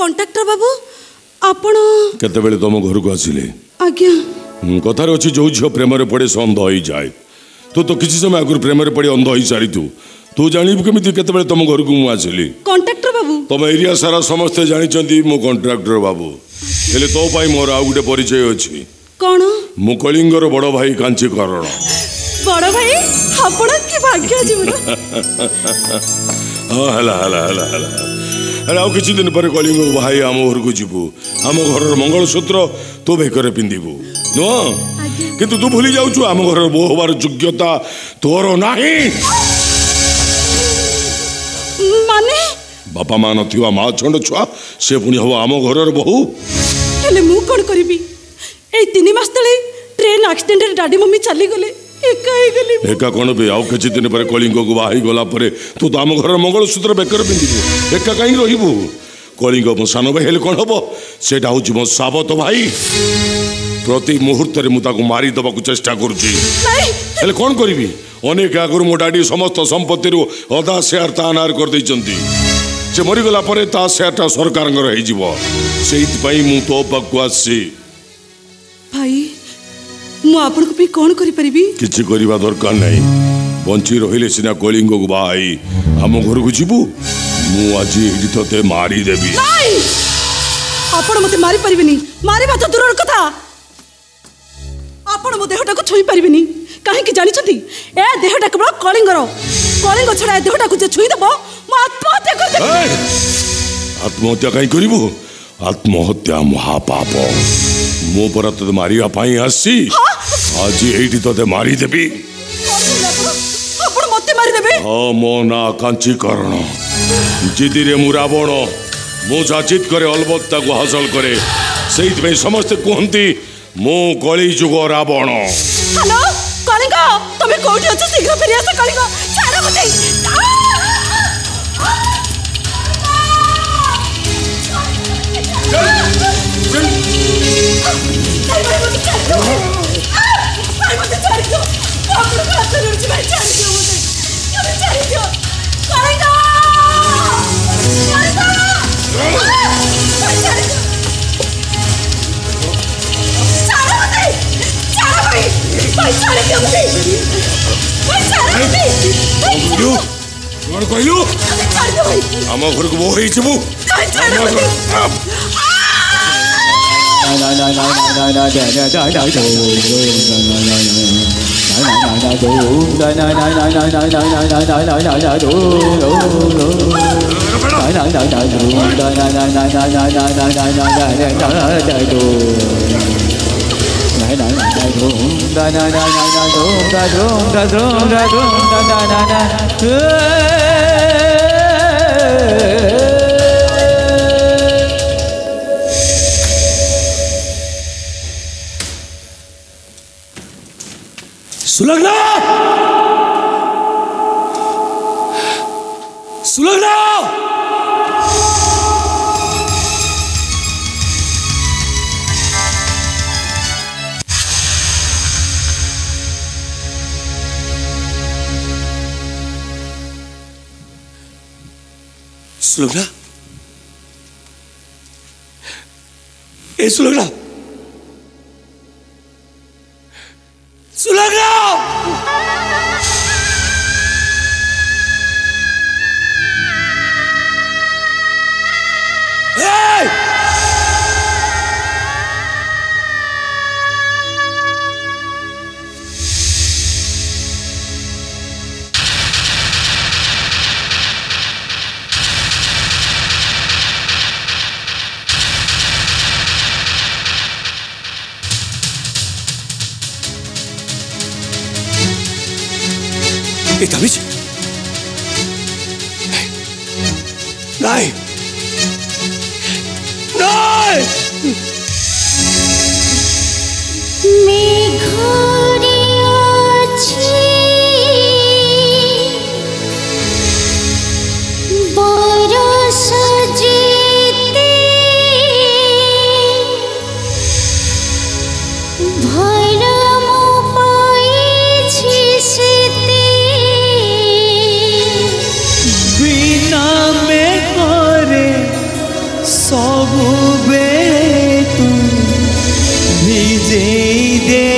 Contractor বাবু আপন কেতবেলে তোম ঘরকু আসিলে আজ্ঞা কথার অছি যৌ ঝিও প্রেমরে পড়ে সে অন্ধ হয়ে যায় তু তো কিছু সময় আগুর প্রেমরে পড়ে অন্ধ হয়ে সারিতু তু জাণিবু কেমিতি কেতবেলে তোম ঘরকু মু আসিলি কন্ট্রাক্টর বাবু তোম এরিয়া সারা সমস্তে জানিছন্তি মো কন্ট্রাক্টর বাবু ହେଲେ ତୋ ପାଇଁ ମୋର ଆଉ ଗୋଟେ ପରିଚୟ ଅଛି କ'ଣ ମୁଁ କଳିଙ୍ଗର ବଡ଼ ଭାଇ କାଞ୍ଚିକରଣ ବଡ଼ ଭାଇ ଆପଣ କି ଭାଗ୍ୟ ଜୀବନ ହଁ ହେଲା ହେଲା ହେଲା ହେଲା ହେଲେ ଆଉ କିଛି ଦିନ ପରେ କଳିଙ୍ଗ ଭାଇ ଆମ ଘରକୁ ଯିବୁ ଆମ ଘରର ମଙ୍ଗଳସୂତ୍ର ତୋ ବେକରେ ପିନ୍ଧିବୁ ନୁହଁ କିନ୍ତୁ ତୁ ଭୁଲି ଯାଉଛୁ ଆମ ଘରର ବୋହ ହବାର ଯୋଗ୍ୟତା ତୋର ନାହିଁ ବାପା ମା ନଥିବା ମା ଛଣ୍ଡ ଛୁଆ ସେ ପୁଣି ହବ ଆମ ଘରର ବୋହୁ ହେଲେ ମୁଁ କଣ କରିବି ଏଇ ତିନି ମାସ ତଳେ ଟ୍ରେନ୍ ଆକ୍ସିଡେଣ୍ଟରେ ଡାଡି ମମି ଚାଲିଗଲେ একা কোন বে আউ কিছু দিন পরে কলিঙ্গকু বাহি গলা পরে তু তো আম ঘরের মঙ্গলসূত্র বেকর পিঁধিবু একা কাই রহিবু কলিঙ্গ মো সান ভাই হলে কোণ হব সেটা হচ্ছে মো সাবত ভাই প্রতি মুহূর্তে মু তাকে মারি দেওয়া চেষ্টা করছি হলে কোণ করবি অনেক আগর মো ডাডি সমস্ত সম্পত্তির অধা সেয়ার তা আনার করেদিয়েছেন সে মরিগলা পরে তা সেয়ারটা সরকারঙ্কর হয়ে যাব সেইপাই মু তো পাখু আসছি ভাই ମୁଁ ଆପଣଙ୍କ ପାଇଁ କ'ଣ କରିପାରିବି କିଛି କରିବା ଦରକାର ନାହିଁ ବଞ୍ଚି ରହିଲେ ସିନା କଳିଙ୍ଗକୁ ଭାଇ ଆମ ଘରକୁ ଯିବୁ ମୁଁ ଆଜି ଏଇଠି ତତେ ମାରିଦେବି ଆପଣ ମୋତେ ମାରିପାରିବେନି ମାରିବା ତ ଦୂରର କଥା ଆପଣ ମୋ ଦେହଟାକୁ ଛୁଇଁ ପାରିବେନି କାହିଁକି ଜାଣିଛନ୍ତି ଏ ଦେହଟା କେବଳ କଳିଙ୍ଗର କଳିଙ୍ଗ ଛଡ଼ା ଏ ଦେହଟାକୁ ଯେ ଛୁଇଁଦେବ ମୁଁ ଆତ୍ମହତ୍ୟା କରିଦେବି ଆତ୍ମହତ୍ୟା କାହିଁ କରିବୁ ଆତ୍ମହତ୍ୟା ମହାପାପ ମୁଁ ପରା ତୋତେ ମାରିବା ପାଇଁ ଆସିଛି ଆଜି ଏଇଠି ତତେ ମାରିଦେବି ଆପଣ ମୋତେ ମାରିଦେବେ ହଁ ମୋ ନାଁ କାଞ୍ଚିକରଣ ଜିଦିରେ ମୁଁ ରାବଣ ମୁଁ ଯାଚିତ କରେ ଅଲବତ ତାକୁ ହାସଲ କରେ ସେଇଥିପାଇଁ ସମସ୍ତେ କୁହନ୍ତି ମୁଁ କଳି ଯୁଗ ରାବଣ ହ୍ୟାଲୋ କଳିଙ୍ଗ ତମେ କୋଉଠି ଅଛ ଶୀଘ୍ର ଫେରି ଆସ କଳିଙ୍ଗ ଛାଡ଼ ମୋତେ କଣ କହିଲୁ ଆମ ଘରକୁ ବୋହୁ ହେଇଯିବୁ da da da da da da da da da da da da da da da Sulagna sluga. Es sluga. ये तमीज नहीं नहीं, नहीं! algo bem, me dei